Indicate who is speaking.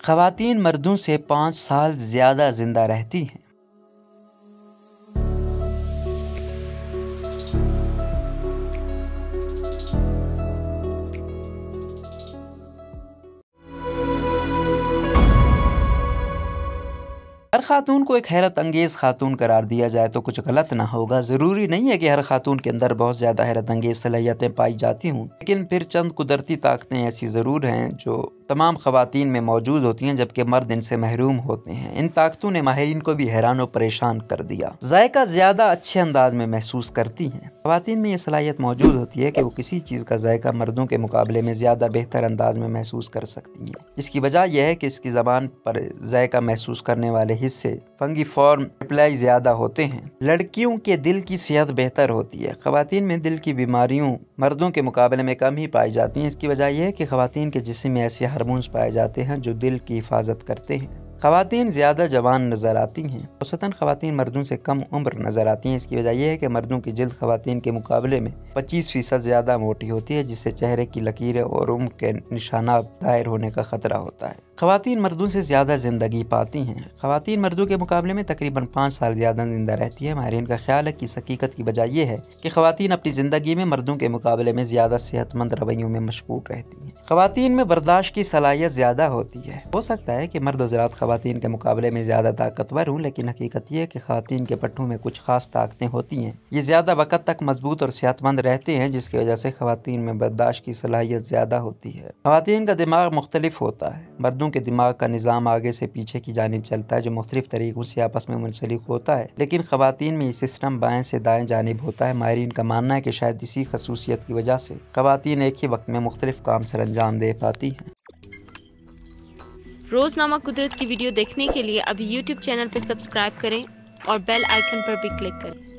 Speaker 1: खातन मर्दों से पाँच साल ज़्यादा ज़िंदा रहती हैं। हर खातून को एक हैरत अंगेज़ खातून करार दिया जाए तो कुछ गलत ना होगा। ज़रूरी नहीं है कि हर खातून के अंदर बहुत ज़्यादा हैरत अंगेज़ सलाहियतें पाई जाती हूँ, लेकिन फिर चंद कुदरती ताकतें ऐसी ज़रूर हैं जो तमाम खवतिन में मौजूद होती हैं, जबकि मर्द इनसे महरूम होते हैं। इन ताकतों ने माहरीन को भी हैरान और परेशान कर दिया। जायका ज़्यादा अच्छे अंदाज में महसूस करती हैं। खवतिन में यह सलाहियत मौजूद होती है कि वो किसी चीज़ का जायका मर्दों के मुकाबले में ज़्यादा बेहतर अंदाज में महसूस कर सकती हैं। इसकी वजह यह है कि इसकी ज़बान पर जायका महसूस करने वाले हिस्से, फंगी फॉर्म अप्लाई ज़्यादा होते हैं। लड़कियों के दिल की सेहत बेहतर होती है। खातन में दिल की बीमारियों मर्दों के मुकाबले में कम ही पाई जाती हैं। इसकी वजह यह है कि खातन के जिसम में ऐसे हारमोन्स पाए जाते हैं जो दिल की हिफाजत करते हैं। खातन ज़्यादा जवान नज़र आती हैं। औसतन खातन मर्दों से कम उम्र नज़र आती हैं। इसकी वजह यह है कि मर्दों की जल्द खातन के मुकाबले में पच्चीस फ़ीसद ज़्यादा मोटी होती है, जिससे चेहरे की लकीरें और उम्र के निशाना दायर होने का ख़तरा होता है। खातन मर्दों से ज़्यादा ज़िंदगी पाती हैं। खातन मर्दों के मुकाबले में तकरीबन पाँच साल ज़्यादा ज़िंदा रहती है। माहरीन का ख्याल है कि इस हकीकत की वजह यह है कि खातन अपनी ज़िंदगी में मर्दों के मुकाबले में ज़्यादा सेहतमंद रवैयों में मशगूल रहती हैं। खातन में बर्दाश्त की सलाहियत ज़्यादा होती है। हो सकता है कि मर्द हजरात खातन के मुकाबले में ज़्यादा ताकतवर हूँ, लेकिन हकीकत यह है कि खातन के पट्टों में कुछ खास ताकतें होती हैं। ये ज़्यादा वक़्त तक मज़बूत और सेहतमंद रहते हैं, जिसकी वजह से खातन में बर्दाश्त की सलाहियत ज़्यादा होती है। खातन का दिमाग मुख्तलिफ़ होता है। मर्दों के दिमाग का निज़ाम निज़ाम आगे से पीछे की जानब चलता है, जो मुख्तलिफ़ तरीक़ों से आपस में मुंसलिक होता है। लेकिन ख़वान में ये सिस्टम बाएँ से दाएँ जानब होता है माहरीन का मानना है कि शायद इसी खसूसियत की वजह से ख़वान एक ही वक्त में मुख्तलिफ़ काम सर अंजाम दे पाती हैं।
Speaker 2: रोज़नामा कुदरत की वीडियो देखने के लिए अभी यूट्यूब चैनल पर सब्सक्राइब करें और बेल आइकन पर भी क्लिक करें।